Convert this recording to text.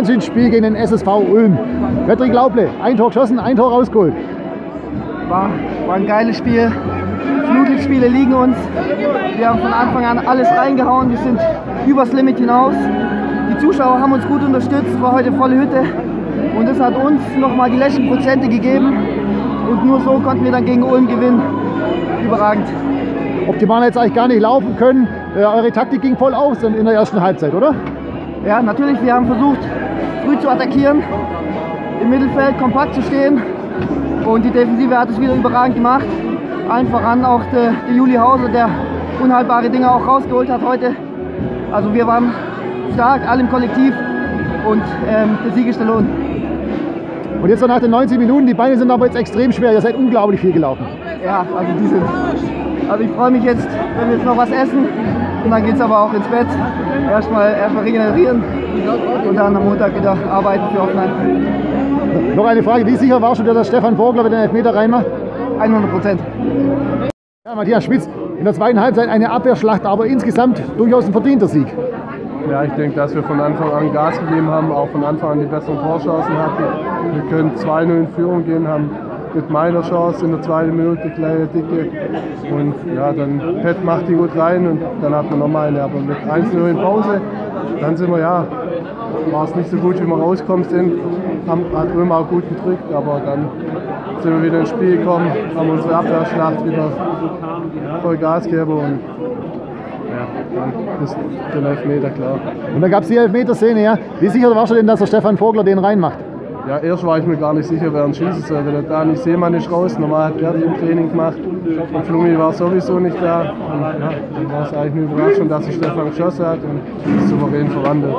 Wahnsinnsspiel gegen den SSV Ulm. Patrick Lauble, ein Tor geschossen, ein Tor rausgeholt. War, war ein geiles Spiel. Flutlichtspiele liegen uns. Wir haben von Anfang an alles reingehauen. Wir sind übers Limit hinaus. Die Zuschauer haben uns gut unterstützt. War heute volle Hütte. Und das hat uns nochmal die letzten Prozente gegeben. Und nur so konnten wir dann gegen Ulm gewinnen. Überragend. Optimal jetzt eigentlich gar nicht laufen können. Äh, eure Taktik ging voll aus in der ersten Halbzeit, oder? Ja, natürlich. Wir haben versucht, früh zu attackieren, im Mittelfeld kompakt zu stehen. Und die Defensive hat es wieder überragend gemacht. Allen voran auch der, der Juli Hauser, der unhaltbare Dinge auch rausgeholt hat heute. Also wir waren stark, alle im Kollektiv und ähm, der Sieg ist der Lohn. Und jetzt nach den 90 Minuten, die Beine sind aber jetzt extrem schwer. Ihr seid unglaublich viel gelaufen. Ja, also die sind. Also ich freue mich jetzt, wenn wir jetzt noch was essen und dann geht es aber auch ins Bett. Erstmal erstmal regenerieren und dann am Montag wieder arbeiten für Offenheim. Noch eine Frage, wie sicher warst du, dass Stefan Vogler den Elfmeter reinmacht? 100 Prozent. Ja, Matthias Spitz, in der zweiten Halbzeit eine Abwehrschlacht, aber insgesamt durchaus ein verdienter Sieg. Ja, ich denke, dass wir von Anfang an Gas gegeben haben, auch von Anfang an die besseren Torchancen hatten. Wir können 2-0 in Führung gehen, haben mit meiner Chance in der zweiten Minute kleine Dicke und ja, dann Pet macht die gut rein und dann hat man nochmal eine, aber mit 1-0 in Pause, dann sind wir ja, war es nicht so gut, wie wir rauskommen sind, haben, hat Römer auch gut gedrückt, aber dann sind wir wieder ins Spiel gekommen, haben unsere Abwehrschlacht wieder voll Gas gegeben und ja, dann ist der Elfmeter klar. Und dann gab es die Elfmeterszene, ja. Wie sicher warst du denn, dass der Stefan Vogler den reinmacht? Ja, erst war ich mir gar nicht sicher, wer ihn schießen soll. Der Dani Seemann ist raus, normal hat er im Training gemacht. Und Flumi war sowieso nicht da. Und ja, dann war es eigentlich eine Überraschung, dass sich Stefan geschossen hat und souverän verwandelt.